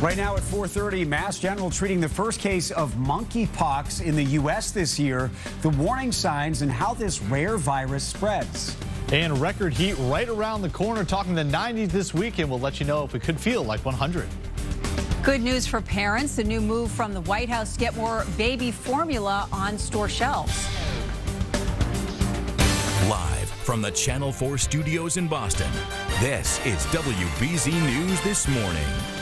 Right now at 4:30, Mass General treating the first case of monkeypox in the U.S. this year. The warning signs and how this rare virus spreads. And record heat right around the corner. Talking the 90s this weekend. We'll let you know if it could feel like 100. Good news for parents. The new move from the White House to get more baby formula on store shelves. Live from the Channel 4 studios in Boston, this is WBZ News This Morning.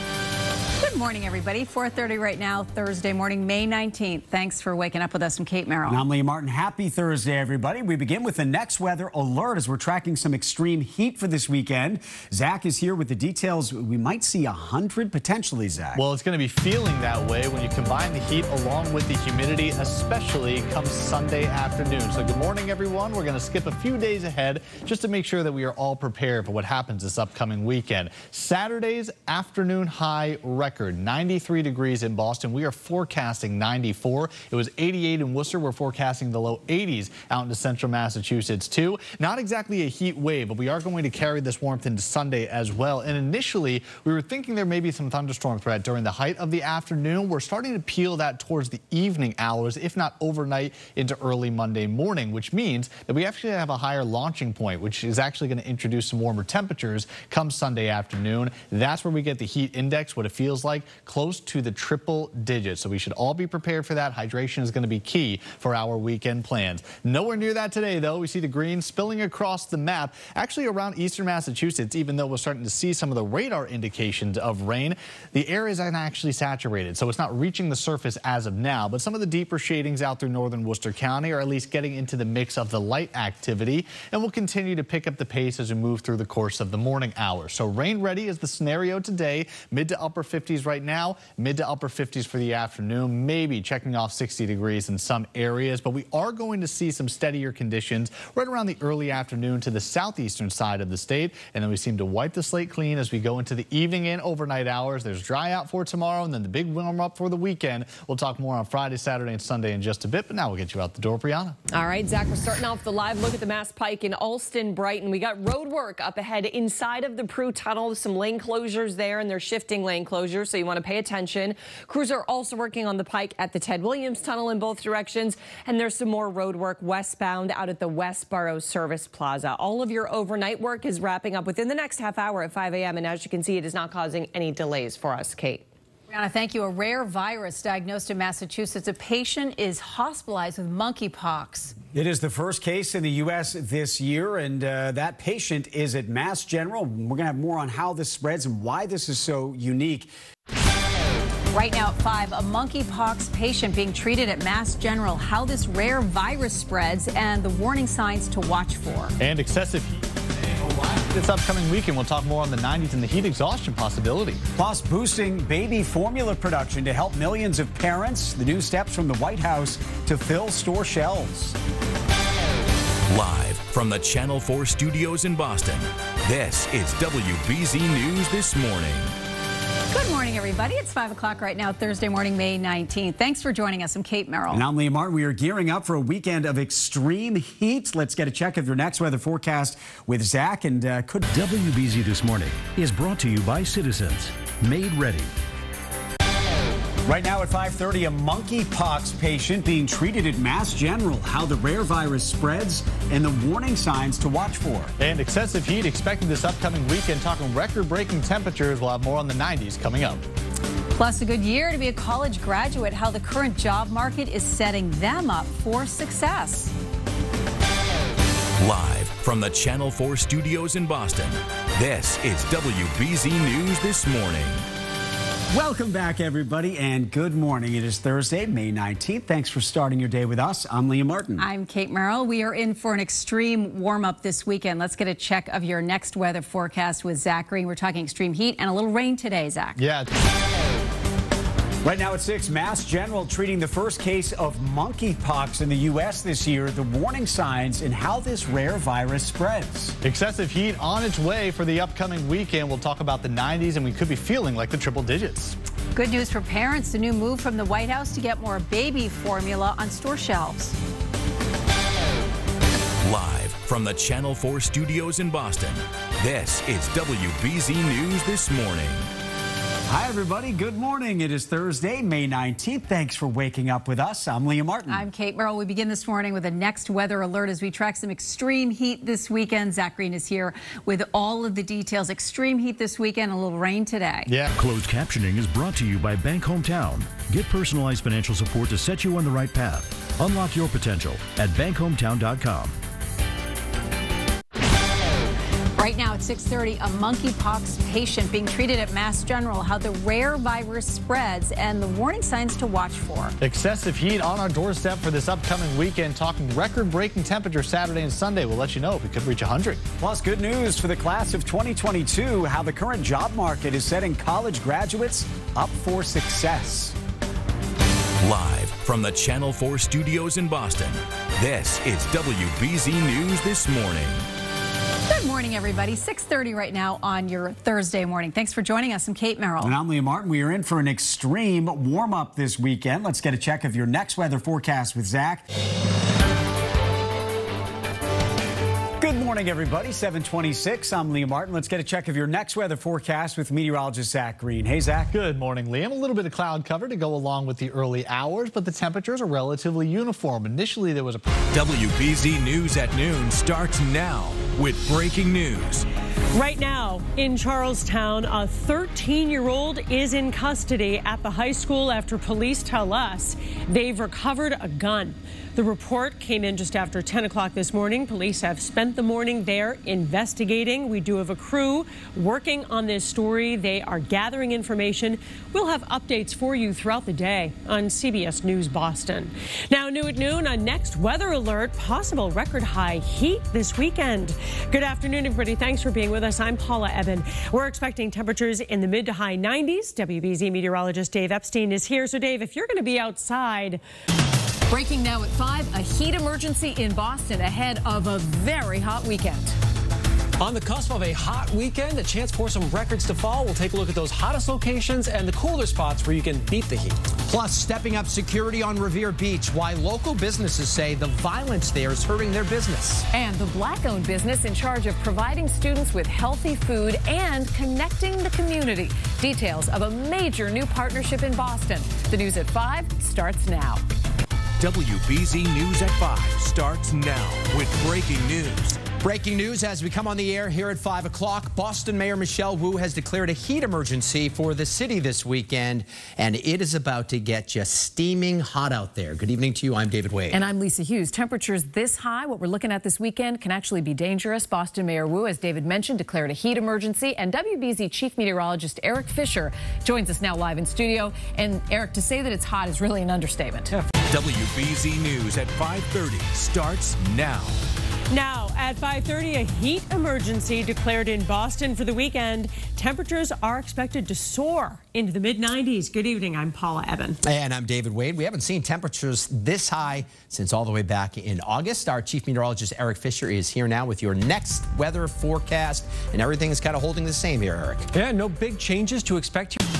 Woo! Good morning, everybody. 4.30 right now, Thursday morning, May 19th. Thanks for waking up with us. I'm Kate Merrill. And I'm Liam Martin. Happy Thursday, everybody. We begin with the next weather alert as we're tracking some extreme heat for this weekend. Zach is here with the details. We might see 100 potentially, Zach. Well, it's going to be feeling that way when you combine the heat along with the humidity, especially come Sunday afternoon. So good morning, everyone. We're going to skip a few days ahead just to make sure that we are all prepared for what happens this upcoming weekend. Saturday's afternoon high record record 93 degrees in Boston. We are forecasting 94. It was 88 in Worcester. We're forecasting the low 80s out into central Massachusetts too. Not exactly a heat wave, but we are going to carry this warmth into Sunday as well. And initially, we were thinking there may be some thunderstorm threat during the height of the afternoon. We're starting to peel that towards the evening hours, if not overnight into early Monday morning, which means that we actually have a higher launching point, which is actually going to introduce some warmer temperatures come Sunday afternoon. That's where we get the heat index, what it feels like like close to the triple digits. So we should all be prepared for that. Hydration is going to be key for our weekend plans. Nowhere near that today, though. We see the green spilling across the map, actually around eastern Massachusetts, even though we're starting to see some of the radar indications of rain. The air is actually saturated, so it's not reaching the surface as of now, but some of the deeper shadings out through northern Worcester County are at least getting into the mix of the light activity, and will continue to pick up the pace as we move through the course of the morning hours. So rain ready is the scenario today, mid to upper 50s 50s right now, mid to upper 50s for the afternoon, maybe checking off 60 degrees in some areas, but we are going to see some steadier conditions right around the early afternoon to the southeastern side of the state, and then we seem to wipe the slate clean as we go into the evening and overnight hours. There's dry out for tomorrow, and then the big warm up for the weekend. We'll talk more on Friday, Saturday, and Sunday in just a bit, but now we'll get you out the door, Brianna. All right, Zach, we're starting off the live look at the Mass Pike in Allston, Brighton. We got road work up ahead inside of the Pru Tunnel, some lane closures there, and they're shifting lane closures so you want to pay attention. Crews are also working on the pike at the Ted Williams Tunnel in both directions, and there's some more road work westbound out at the Westboro Service Plaza. All of your overnight work is wrapping up within the next half hour at 5 a.m., and as you can see, it is not causing any delays for us, Kate. Brianna, thank you. A rare virus diagnosed in Massachusetts. A patient is hospitalized with monkeypox. It is the first case in the U.S. this year, and uh, that patient is at Mass General. We're going to have more on how this spreads and why this is so unique. Right now at 5, a monkeypox patient being treated at Mass General, how this rare virus spreads and the warning signs to watch for. And excessive heat. This upcoming weekend, we'll talk more on the 90s and the heat exhaustion possibility. Plus, boosting baby formula production to help millions of parents. The new steps from the White House to fill store shelves. Live from the Channel 4 studios in Boston, this is WBZ News This Morning. Good morning, everybody. It's 5 o'clock right now, Thursday morning, May 19th. Thanks for joining us. I'm Kate Merrill. And I'm Liam Martin. We are gearing up for a weekend of extreme heat. Let's get a check of your next weather forecast with Zach. And uh, could WBZ This Morning is brought to you by Citizens. Made ready. Right now at 5:30, a monkeypox patient being treated at Mass General. How the rare virus spreads and the warning signs to watch for. And excessive heat expected this upcoming weekend. Talking record-breaking temperatures. We'll have more on the 90s coming up. Plus, a good year to be a college graduate. How the current job market is setting them up for success. Live from the Channel 4 studios in Boston, this is WBZ News This Morning. Welcome back, everybody, and good morning. It is Thursday, May 19th. Thanks for starting your day with us. I'm Liam Martin. I'm Kate Merrill. We are in for an extreme warm up this weekend. Let's get a check of your next weather forecast with Zach Green. We're talking extreme heat and a little rain today, Zach. Yeah. Right now at 6, Mass General treating the first case of monkeypox in the U.S. this year. The warning signs and how this rare virus spreads. Excessive heat on its way for the upcoming weekend. We'll talk about the 90s, and we could be feeling like the triple digits. Good news for parents. The new move from the White House to get more baby formula on store shelves. Live from the Channel 4 studios in Boston, this is WBZ News This Morning. Hi, everybody. Good morning. It is Thursday, May 19th. Thanks for waking up with us. I'm Liam Martin. I'm Kate Merrill. We begin this morning with a next weather alert as we track some extreme heat this weekend. Zach Green is here with all of the details. Extreme heat this weekend, a little rain today. Yeah. Closed captioning is brought to you by Bank Hometown. Get personalized financial support to set you on the right path. Unlock your potential at bankhometown.com. at 6:30, a monkeypox patient being treated at Mass General. How the rare virus spreads and the warning signs to watch for. Excessive heat on our doorstep for this upcoming weekend. Talking record-breaking temperatures Saturday and Sunday. We'll let you know if we could reach 100. Plus, good news for the class of 2022 how the current job market is setting college graduates up for success. Live from the Channel 4 studios in Boston, this is WBZ News This Morning. Good morning, everybody. 6:30 right now on your Thursday morning. Thanks for joining us. I'm Kate Merrill. And I'm Liam Martin. We are in for an extreme warm up this weekend. Let's get a check of your next weather forecast with Zach. Good morning, everybody. 726. I'm Liam Martin. Let's get a check of your next weather forecast with meteorologist Zach Green. Hey, Zach. Good morning, Liam. A little bit of cloud cover to go along with the early hours, but the temperatures are relatively uniform. Initially, there was a WBZ News at noon starts now with breaking news. Right now in Charlestown, a 13 year old is in custody at the high school after police tell us they've recovered a gun. The report came in just after 10 o'clock this morning. Police have spent the morning there investigating. We do have a crew working on this story. They are gathering information. We'll have updates for you throughout the day on CBS News Boston. Now, new at noon, a next weather alert, possible record high heat this weekend. Good afternoon, everybody. Thanks for being with us. I'm Paula Ebben. We're expecting temperatures in the mid to high 90s. WBZ meteorologist Dave Epstein is here. So, Dave, if you're going to be outside, Breaking now at 5, a heat emergency in Boston ahead of a very hot weekend. On the cusp of a hot weekend, a chance for some records to fall. We'll take a look at those hottest locations and the cooler spots where you can beat the heat. Plus, stepping up security on Revere Beach, why local businesses say the violence there is hurting their business. And the black owned business in charge of providing students with healthy food and connecting the community. Details of a major new partnership in Boston. The news at 5 starts now. WBZ News at 5 starts now with breaking news. Breaking news as we come on the air here at 5 o'clock. Boston Mayor Michelle Wu has declared a heat emergency for the city this weekend, and it is about to get just steaming hot out there. Good evening to you. I'm David Wade. And I'm Lisa Hughes. Temperatures this high, what we're looking at this weekend, can actually be dangerous. Boston Mayor Wu, as David mentioned, declared a heat emergency. And WBZ Chief Meteorologist Eric Fisher joins us now live in studio. And Eric, to say that it's hot is really an understatement. WBZ News at 5:30 starts now. Now at 5:30, a heat emergency declared in Boston for the weekend. Temperatures are expected to soar into the mid 90s. Good evening. I'm Paula Ebben. And I'm David Wade. We haven't seen temperatures this high since all the way back in August. Our chief meteorologist, Eric Fisher, is here now with your next weather forecast. And everything is kind of holding the same here, Eric. Yeah, no big changes to expect here.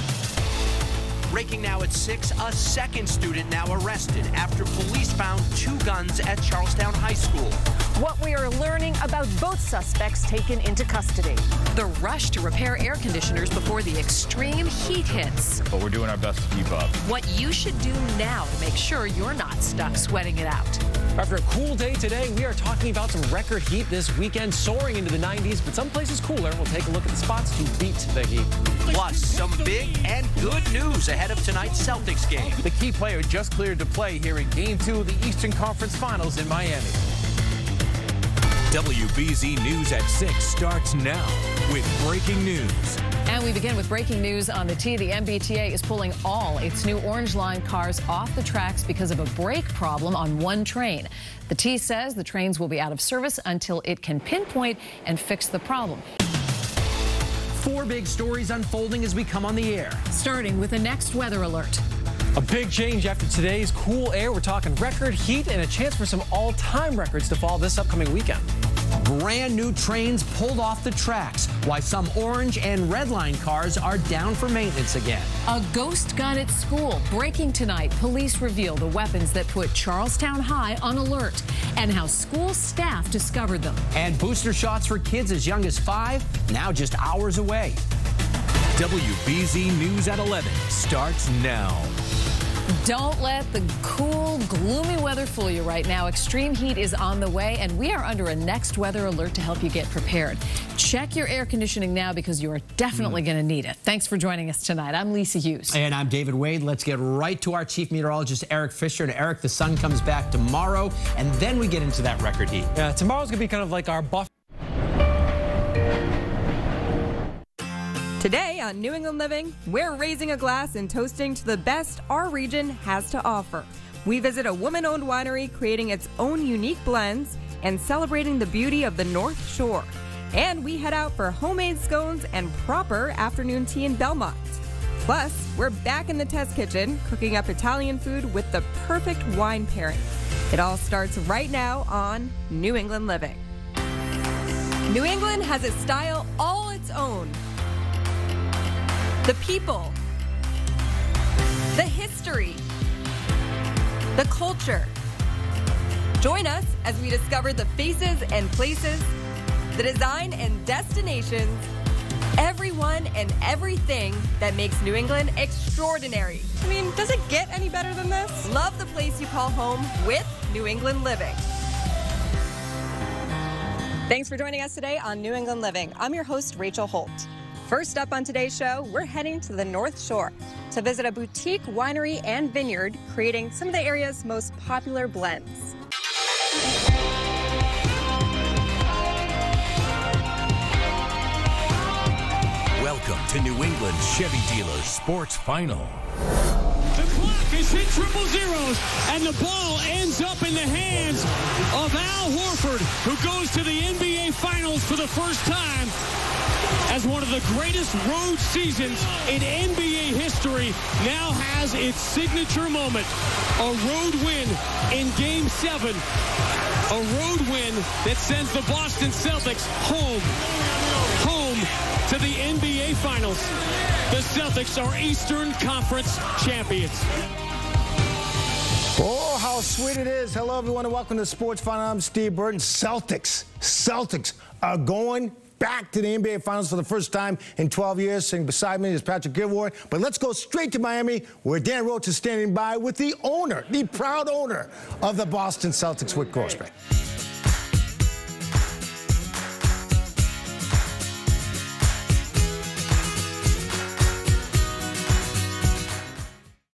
Breaking now at 6, a second student now arrested after police found two guns at Charlestown High School. What we are learning about both suspects taken into custody. The rush to repair air conditioners before the extreme heat hits. But we're doing our best to keep up. What you should do now to make sure you're not stuck sweating it out. After a cool day today, we are talking about some record heat this weekend, soaring into the 90s, but some places cooler. We'll take a look at the spots to beat the heat. Plus, some big and good news ahead of tonight's Celtics game. The key player just cleared to play here in Game 2 of the Eastern Conference Finals in Miami. WBZ News at 6 starts now with breaking news. And we begin with breaking news on the T. The MBTA is pulling all its new Orange Line cars off the tracks because of a brake problem on one train. The T says the trains will be out of service until it can pinpoint and fix the problem. Four big stories unfolding as we come on the air. Starting with the next weather alert. A big change after today's cool air. We're talking record heat and a chance for some all-time records to fall this upcoming weekend. Brand new trains pulled off the tracks. Why some orange and red line cars are down for maintenance again. A ghost gun at school. Breaking tonight, police reveal the weapons that put Charlestown High on alert and how school staff discovered them. And booster shots for kids as young as five, now just hours away. WBZ News at 11 starts now. Don't let the cool, gloomy weather fool you right now. Extreme heat is on the way, and we are under a next weather alert to help you get prepared. Check your air conditioning now because you are definitely mm. going to need it. Thanks for joining us tonight. I'm Lisa Hughes. And I'm David Wade. Let's get right to our chief meteorologist, Eric Fisher. And Eric, the sun comes back tomorrow, and then we get into that record heat. Yeah, tomorrow's going to be kind of like our buffer. Today on New England Living, we're raising a glass and toasting to the best our region has to offer. We visit a woman owned winery creating its own unique blends and celebrating the beauty of the North Shore. And we head out for homemade scones and proper afternoon tea in Belmont. Plus, we're back in the test kitchen cooking up Italian food with the perfect wine pairing. It all starts right now on New England Living. New England has a style all its own the people, the history, the culture. Join us as we discover the faces and places, the design and destinations, everyone and everything that makes New England extraordinary. I mean, does it get any better than this? Love the place you call home with New England Living. Thanks for joining us today on New England Living. I'm your host, Rachel Holt. First up on today's show, we're heading to the North Shore to visit a boutique winery and vineyard creating some of the area's most popular blends. Welcome to New England Chevy Dealer Sports Final. The clock is hit triple zeros, and the ball ends up in the hands of Al Horford, who goes to the NBA Finals for the first time as one of the greatest road seasons in NBA history now has its signature moment. A road win in Game 7. A road win that sends the Boston Celtics home. Home to the NBA Finals. The Celtics are Eastern Conference champions. Oh, how sweet it is. Hello, everyone, and welcome to Sports Final. I'm Steve Burton. Celtics, Celtics are going back to the NBA Finals for the first time in 12 years. Sitting beside me is Patrick Gilroy. But let's go straight to Miami, where Dan Roche is standing by with the owner, the proud owner of the Boston Celtics, Wyc Grousbeck.